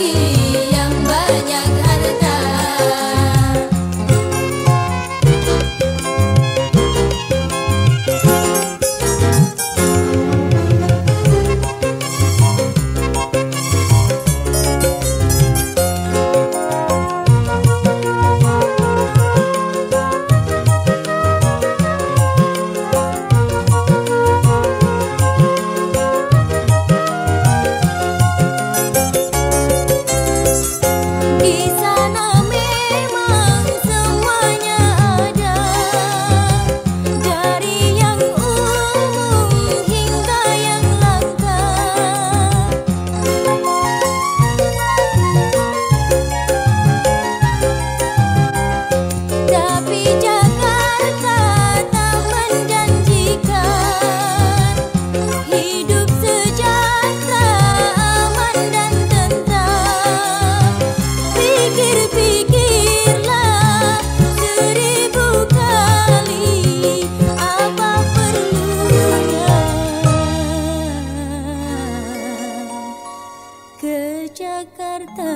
aquí. ke Jakarta.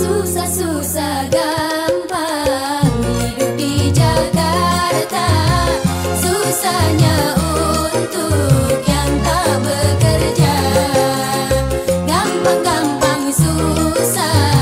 Susah-susah gampang hidup di Jakarta. Susahnya untuk yang tak bekerja. Gampang-gampang susah.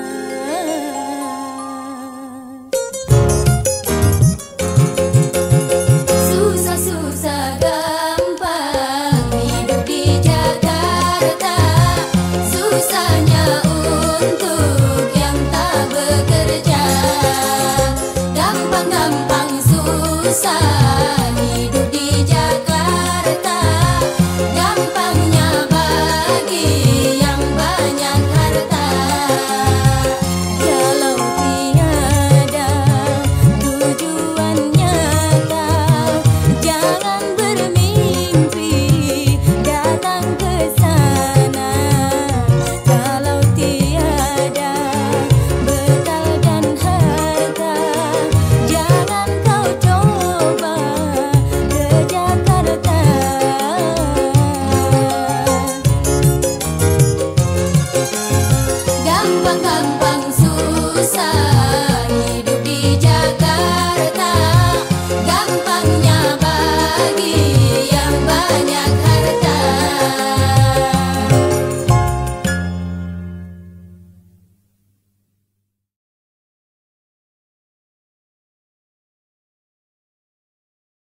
万万万